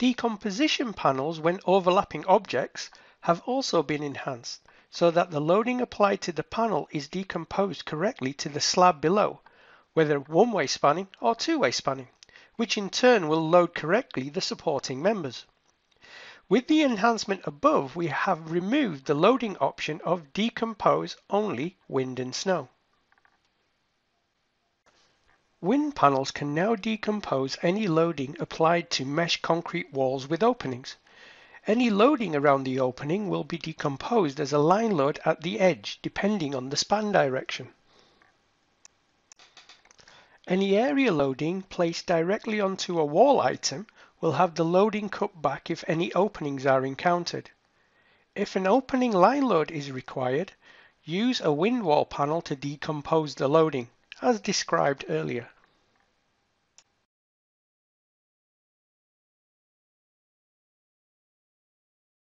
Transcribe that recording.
Decomposition panels when overlapping objects have also been enhanced so that the loading applied to the panel is decomposed correctly to the slab below, whether one-way spanning or two-way spanning, which in turn will load correctly the supporting members. With the enhancement above, we have removed the loading option of decompose only wind and snow. Wind panels can now decompose any loading applied to mesh concrete walls with openings. Any loading around the opening will be decomposed as a line load at the edge depending on the span direction. Any area loading placed directly onto a wall item will have the loading cut back if any openings are encountered. If an opening line load is required, use a wind wall panel to decompose the loading, as described earlier.